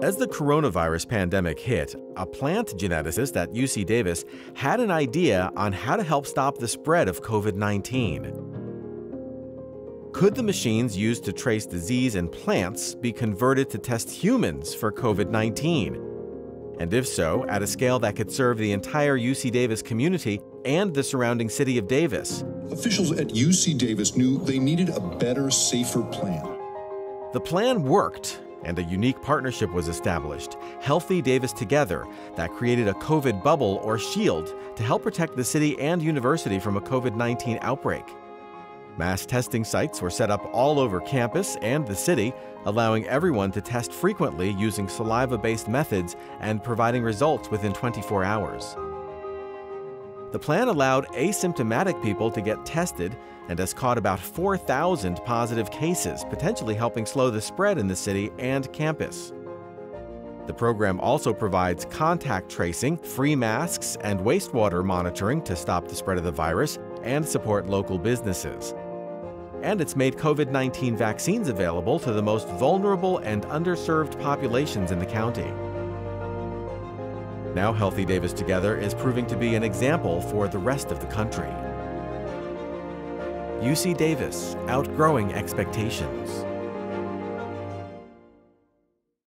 As the coronavirus pandemic hit, a plant geneticist at UC Davis had an idea on how to help stop the spread of COVID 19. Could the machines used to trace disease in plants be converted to test humans for COVID 19? And if so, at a scale that could serve the entire UC Davis community and the surrounding city of Davis? Officials at UC Davis knew they needed a better, safer plan. The plan worked, and a unique partnership was established, Healthy Davis Together, that created a COVID bubble or shield to help protect the city and university from a COVID 19 outbreak. Mass testing sites were set up all over campus and the city, allowing everyone to test frequently using saliva based methods and providing results within 24 hours. The plan allowed asymptomatic people to get tested and has caught about 4,000 positive cases, potentially helping slow the spread in the city and campus. The program also provides contact tracing, free masks, and wastewater monitoring to stop the spread of the virus and support local businesses. And it's made COVID 19 vaccines available to the most vulnerable and underserved populations in the county. Now, Healthy Davis Together is proving to be an example for the rest of the country. UC Davis, outgrowing expectations.